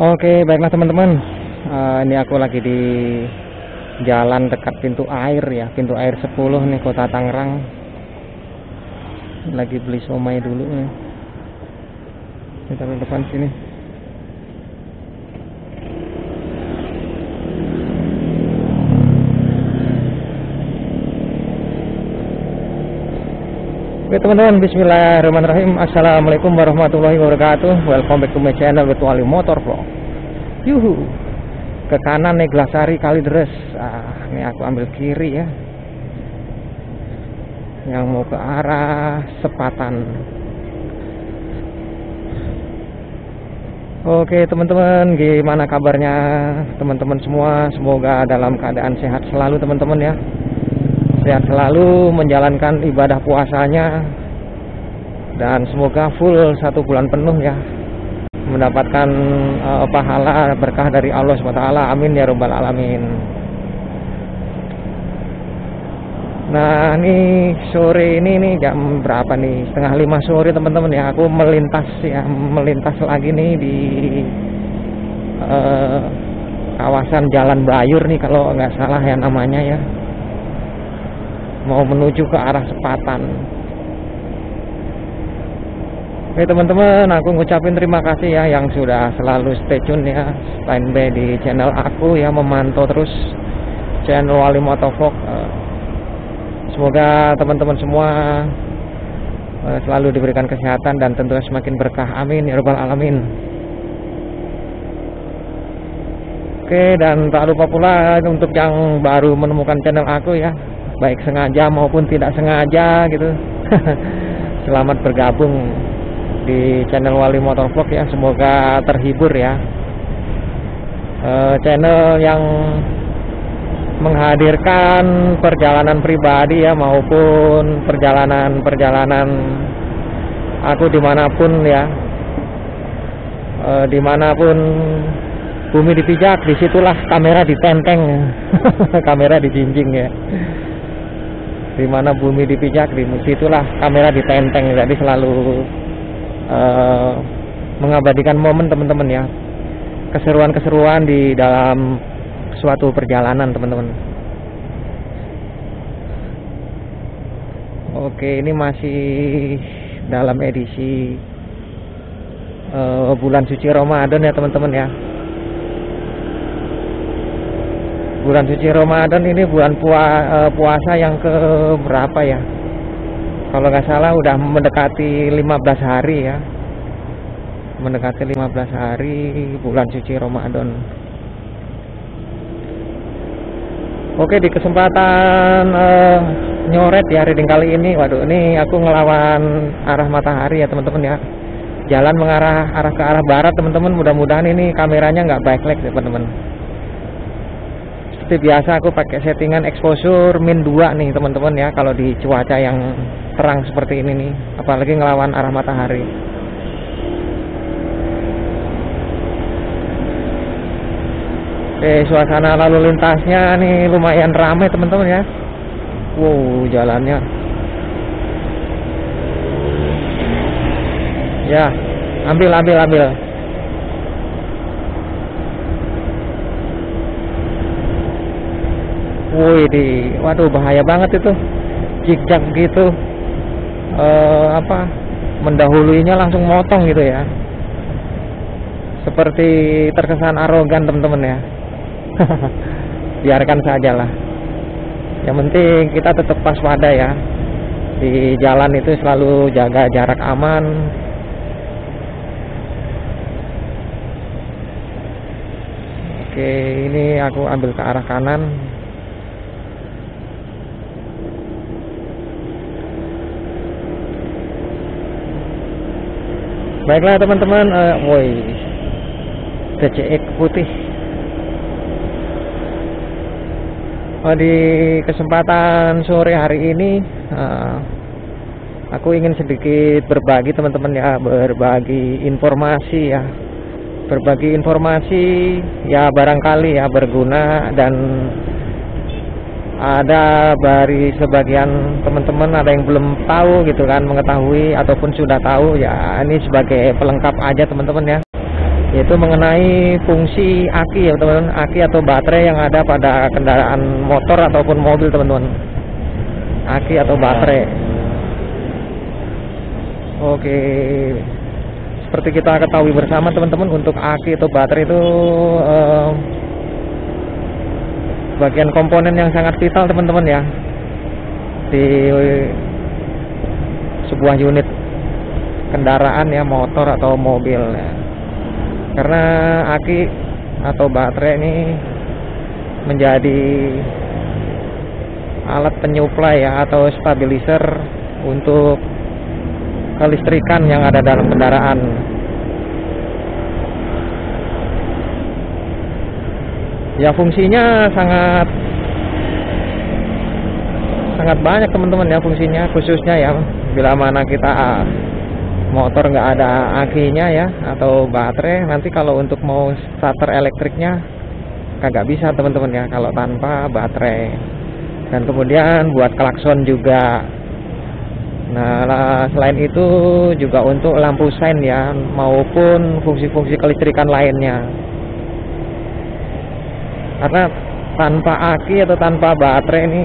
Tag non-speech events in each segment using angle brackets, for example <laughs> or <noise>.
Oke, baiklah teman-teman. Eh, ini aku lagi di jalan dekat pintu air ya, pintu air 10 nih Kota Tangerang. Lagi beli somai dulu nih. Kita di depan sini. Oke teman-teman, bismillahirrahmanirrahim. Assalamualaikum warahmatullahi wabarakatuh. Welcome back to my channel Betuali Motor Vlog. Yuhu. Ke kanan nih Glasari Kalideres ah, Ini aku ambil kiri ya. Yang mau ke arah Sepatan. Oke teman-teman Gimana kabarnya teman-teman semua? Semoga dalam keadaan sehat selalu teman-teman ya sehat selalu menjalankan ibadah puasanya. Dan semoga full satu bulan penuh ya. Mendapatkan uh, pahala berkah dari Allah SWT amin ya robbal alamin. Nah ini sore ini nih jam berapa nih? Setengah lima sore teman-teman ya. Aku melintas ya melintas lagi nih di uh, kawasan Jalan Bayur nih kalau nggak salah ya namanya ya mau menuju ke arah Sepatan. Oke teman-teman, aku ngucapin terima kasih ya yang sudah selalu stay tune ya, standby di channel aku ya, memantau terus channel Wali Motovlog. Eh, semoga teman-teman semua eh, selalu diberikan kesehatan dan tentunya semakin berkah. Amin ya rabbal alamin. Oke dan tak lupa pula untuk yang baru menemukan channel aku ya baik sengaja maupun tidak sengaja gitu. <laughs> Selamat bergabung di channel Wali Motorvlog ya semoga terhibur ya. E, channel yang menghadirkan perjalanan pribadi ya maupun perjalanan-perjalanan aku di mana pun ya. E, di mana pun bumi dipijak di situlah kamera ditenteng. <laughs> Kamera dijinjing ya di mana bumi dipijak di situlah kamera ditenteng. Jadi selalu uh, mengabadikan momen teman-teman ya. Keseruan-keseruan di dalam suatu perjalanan teman-teman. Oke ini masih dalam edisi uh, bulan suci Ramadan ya teman-teman ya bulan suci Ramadan ini bulan eh, puasa yang ke berapa ya? Kalau nggak salah udah mendekati 15 hari ya. Mendekati 15 hari bulan suci Ramadan. Oke di kesempatan uh, nyoret ya reading kali ini waduh ini aku ngelawan arah matahari ya teman-teman ya. Jalan mengarah arah ke arah barat teman-teman. Mudah-mudahan ini kameranya nggak backlight ya teman-teman seperti biasa aku pakai settingan exposure min 2 nih teman-teman ya kalau di cuaca yang terang seperti ini nih. Apalagi ngelawan arah matahari. Oke suasana lalu lintasnya nih lumayan ramai teman-teman ya. Wow jalannya. Ya ambil ambil ambil Wih, di, waduh bahaya banget itu. Zigzag gitu. Eh, apa? Mendahuluinya langsung motong gitu ya. Seperti terkesan arogan teman-teman ya. <laughs> Biarkan saja lah. Yang penting kita tetap waspada ya. Di jalan itu selalu jaga jarak aman, Oke, ini aku ambil ke arah kanan. Baiklah teman-teman, uh, woi, TCX putih. Oh, di kesempatan sore hari ini, uh, aku ingin sedikit berbagi teman-teman ya, berbagi informasi ya, berbagi informasi ya barangkali ya berguna dan ada dari sebagian teman-teman ada yang belum tahu gitu kan mengetahui ataupun sudah tahu ya ini sebagai pelengkap aja teman-teman ya. Yaitu mengenai fungsi aki ya teman-teman aki atau baterai yang ada pada kendaraan motor ataupun mobil teman-teman. Aki atau baterai. Oke. Seperti kita ketahui bersama teman-teman untuk aki atau baterai itu eh, bagian komponen yang sangat vital teman-teman ya di sebuah unit kendaraan ya motor atau mobil ya. karena aki atau baterai ini menjadi alat penyuplai ya atau stabilizer untuk kelistrikan yang ada dalam kendaraan ya fungsinya sangat sangat banyak teman-teman ya fungsinya. Khususnya ya bila mana kita motor nggak ada akinya ya atau baterai nanti kalau untuk mau starter elektriknya kagak bisa teman-teman ya kalau tanpa baterai. Dan kemudian buat klakson juga. Nah selain itu juga untuk lampu sein ya maupun fungsi-fungsi kelistrikan lainnya karena tanpa aki atau tanpa baterai ini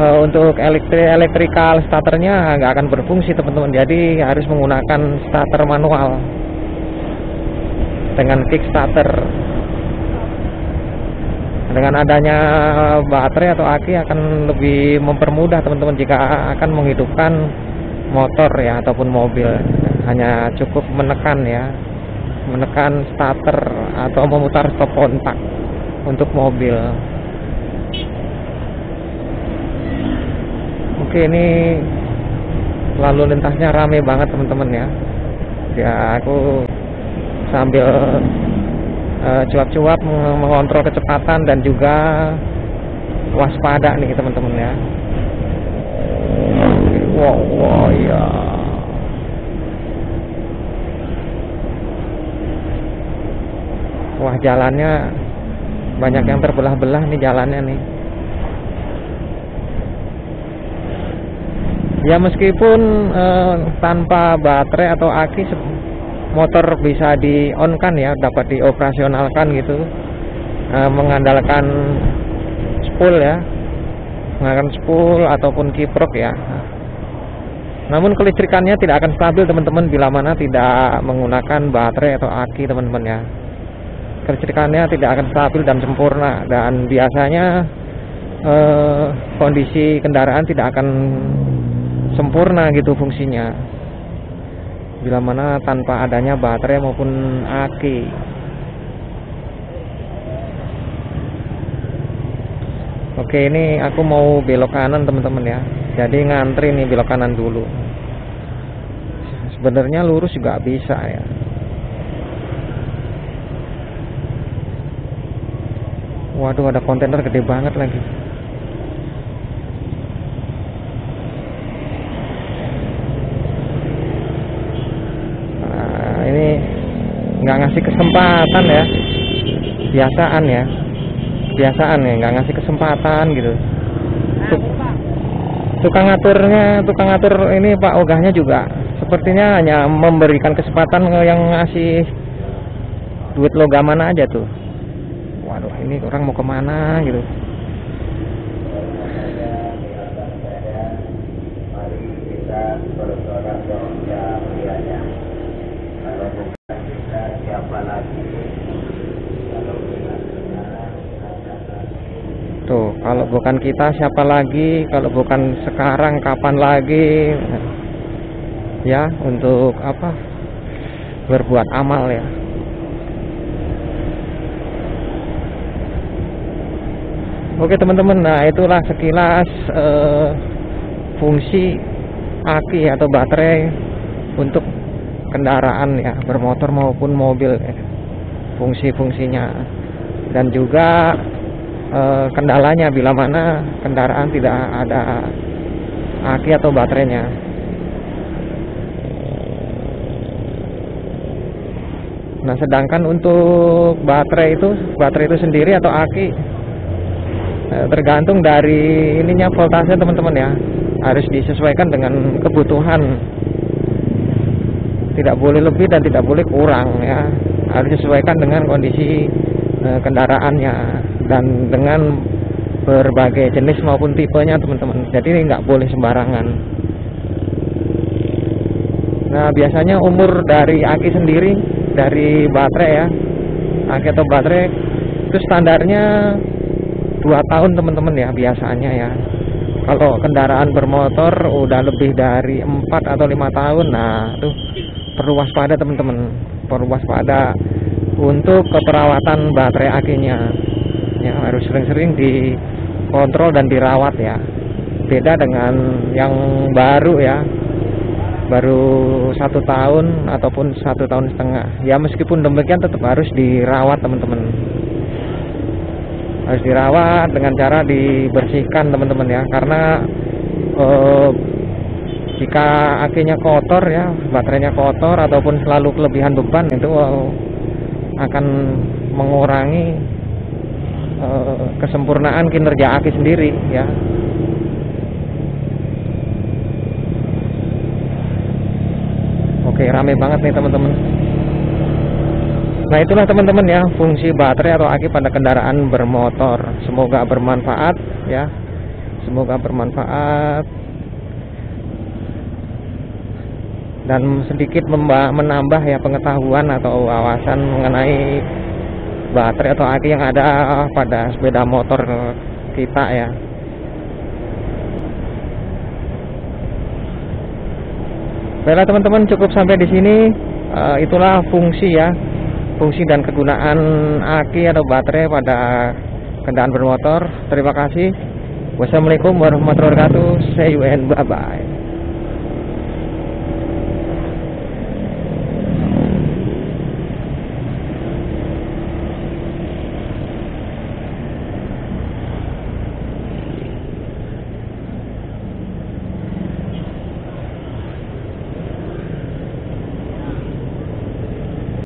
uh, untuk elektri elektrikal starternya nggak akan berfungsi teman-teman. Jadi harus menggunakan starter manual dengan kickstarter dengan adanya baterai atau aki akan lebih mempermudah teman-teman jika akan menghidupkan motor ya ataupun mobil. Hanya cukup menekan ya menekan starter atau memutar stop kontak untuk mobil. Oke ini lalu lintasnya rame banget teman-teman ya. Ya aku sambil uh, cuap-cuap mengontrol kecepatan dan juga waspada nih teman-teman ya. Wow, wow ya wah jalannya banyak yang terbelah-belah nih jalannya nih. Ya meskipun eh, tanpa baterai atau aki motor bisa di on kan ya dapat dioperasionalkan gitu. Eh, mengandalkan spool ya mengandalkan spool ataupun kiprok ya. Namun kelistrikannya tidak akan stabil teman-teman bila mana tidak menggunakan baterai atau aki teman-teman ya kelistrikannya tidak akan stabil dan sempurna. Dan biasanya eh, kondisi kendaraan tidak akan sempurna gitu fungsinya. Bila mana tanpa adanya baterai maupun aki oke ini aku mau belok kanan teman-teman ya. Jadi ngantri nih belok kanan dulu. Sebenarnya lurus juga bisa ya waduh ada kontainer gede banget lagi. Nggak ngasih kesempatan ya. Biasaan ya. Biasaan ya nggak ngasih kesempatan gitu. Tuk, tukang ngaturnya tukang ngatur ini Pak Ogahnya juga. Sepertinya hanya memberikan kesempatan yang ngasih duit logaman aja tuh waduh ini orang mau ke mana gitu Tuh, kalau bukan kita siapa lagi? Kalau bukan sekarang kapan lagi? Ya, untuk apa? Berbuat amal ya. Oke teman-teman, nah itulah sekilas uh, fungsi aki atau baterai untuk kendaraan ya, bermotor maupun mobil. Ya. Fungsi-fungsinya dan juga Eh, kendalanya bila mana kendaraan tidak ada aki atau baterainya nah sedangkan untuk baterai itu baterai itu sendiri atau aki tergantung dari ininya voltase teman-teman ya. Harus disesuaikan dengan kebutuhan. Tidak boleh lebih dan tidak boleh kurang ya. Harus disesuaikan dengan kondisi uh, kendaraannya dan dengan berbagai jenis maupun tipenya teman-teman. Jadi nggak boleh sembarangan. Nah biasanya umur dari aki sendiri dari baterai ya. Aki atau baterai itu standarnya dua tahun teman-teman ya biasanya ya. Kalau kendaraan bermotor udah lebih dari empat atau lima tahun nah itu perlu waspada teman-teman. Perlu waspada untuk keperawatan baterai akinya. Ya harus sering-sering dikontrol dan dirawat ya. Beda dengan yang baru ya. Baru satu tahun ataupun satu tahun setengah. Ya meskipun demikian tetap harus dirawat teman-teman harus dirawat dengan cara dibersihkan teman-teman ya. Karena eh, jika akinya kotor ya baterainya kotor ataupun selalu kelebihan beban itu eh, akan mengurangi eh, kesempurnaan kinerja aki sendiri ya. Oke rame banget nih teman-teman Nah itulah teman-teman ya fungsi baterai atau aki pada kendaraan bermotor. Semoga bermanfaat ya. Semoga bermanfaat dan sedikit menambah ya pengetahuan atau wawasan mengenai baterai atau aki yang ada pada sepeda motor kita ya. Baiklah teman-teman cukup sampai di sini. Uh, itulah fungsi ya fungsi dan kegunaan aki atau baterai pada kendaraan bermotor. Terima kasih. Wassalamualaikum warahmatullahi wabarakatuh. See you and bye bye.